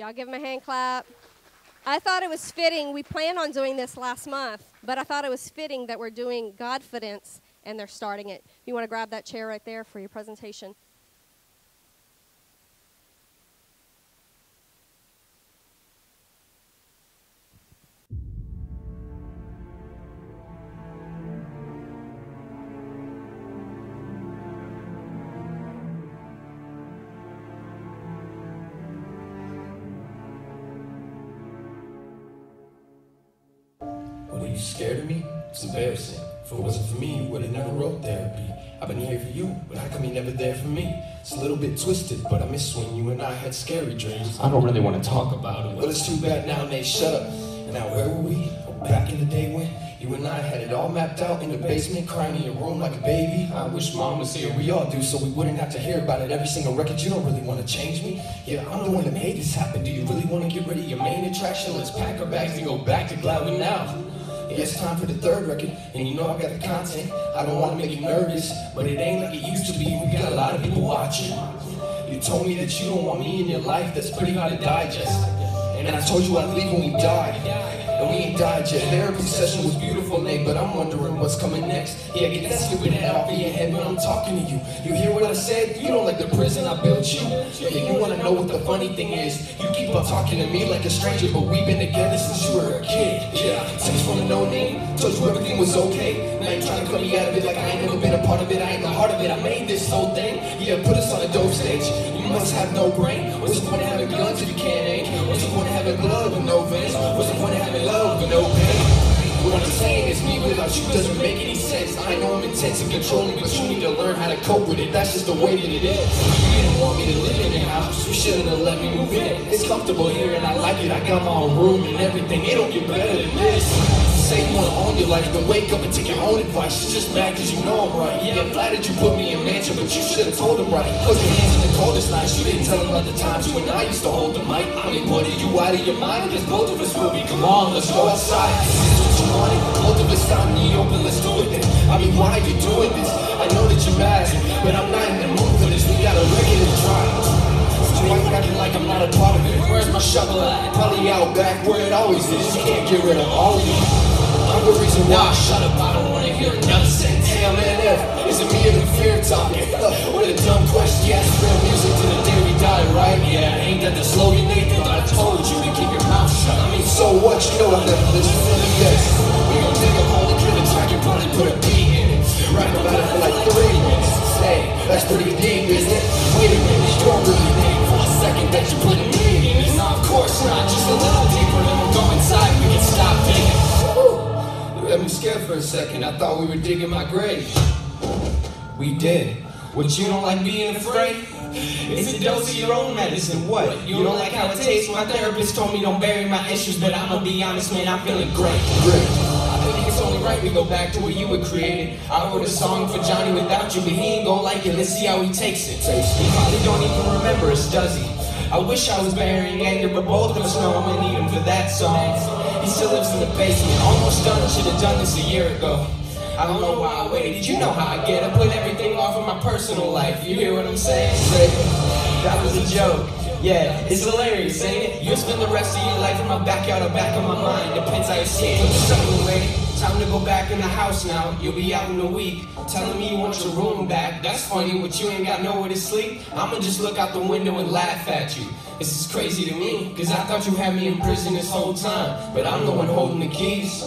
Y'all give him a hand clap. I thought it was fitting. We planned on doing this last month, but I thought it was fitting that we're doing Godfidence and they're starting it. You want to grab that chair right there for your presentation? You scared of me? It's embarrassing. If it wasn't for me, you would have never wrote therapy. I've been here for you, but how come you never there for me? It's a little bit twisted, but I miss when you and I had scary dreams. I don't really want to talk about it. Well, it's too bad now, Nate, shut up. And now where were we? Back in the day when you and I had it all mapped out in the basement, crying in your room like a baby. I wish mom was here, we all do, so we wouldn't have to hear about it every single record. You don't really want to change me? Yeah, I'm the one that made this happen. Do you really want to get rid of your main attraction? Let's pack our bags and go back to Gladwin now. It's time for the third record, and you know I got the content. I don't want to make you nervous, but it ain't like it used to be. We got a lot of people watching. You told me that you don't want me in your life, that's pretty hard to digest. And I told you I'd leave when we died. And we ain't died yet. Therapy session was beautiful, Nate, but I'm wondering what's coming next. Yeah, get that stupid head off of your head when I'm talking to you. You hear what I said? You don't like the prison I built you. Yeah, you wanna know what the funny thing is? You keep on talking to me like a stranger, but we've been together since you were a kid. Yeah, since from a no name, told you everything was okay. Now you trying to cut me out of it like I ain't part of it. I ain't the heart of it. I made this whole thing. Yeah, put us on a dope stage. You must have no brain. What's the point of having guns if you can't aim? What's the point of having love with no veins? What's the point of having love with no pain? What I'm saying is me without you doesn't make any sense. I know I'm intense and controlling, but you need to learn how to cope with it. That's just the way that it is. You didn't want me to live in your house. You shouldn't have let me move in. It's comfortable here and I like it. I got my own room and everything. It don't get better than this. Say you wanna own your life, then wake up and take your own advice. You're just mad cause you know I'm right. Yeah, I'm glad that you put me in mansion, but you should've told him right. Put your hands in the coldest nights. You didn't tell him about the times you and I used to hold the mic. I mean, what are you out of your mind? Cause both of us will be. Come on, let's go outside. This is what you wanted. Both of us out in the open, let's do it then. I mean, why are you doing this? I know that you're mad, but I'm not in the mood for this. We got a regular why you acting like I'm not a part of it? Where's my shovel at? Probably out back where it always is. You can't get rid of all of it. The reason why. Shut up, I don't wanna hear nonsense. Hey, I'm NF. Is it me or the fear talking? what a dumb question. Yes, real music to the day we die, right? Yeah, ain't that the slogan, Nathan? I told you to keep your mouth shut. I mean, so what? You know I never listen a second. I thought we were digging my grave. We did. What you don't like being afraid? It's a dose of your own medicine. What? You don't like how it tastes? My therapist told me don't bury my issues, but I'ma be honest, man, I'm feeling great. Great. I think it's only right we go back to what you were created. I wrote a song for Johnny without you, but he ain't gon' like it. Let's see how he takes it. He probably don't even remember us, does he? I wish I was burying anger, but both of us know I'm gonna need him for that song. Still lives in the basement, almost done. Should've done this a year ago. I don't know why I waited. You know how I get. I put everything off of my personal life. You hear what I'm saying? That was a joke. Yeah, it's hilarious, ain't it? You'll spend the rest of your life in my backyard or back of my mind. Depends how you see it. Time to go back in the house now. You'll be out in a week. Telling me you want your room back. That's funny, but you ain't got nowhere to sleep. I'ma just look out the window and laugh at you. This is crazy to me, cause I thought you had me in prison this whole time. But I'm the one holding the keys.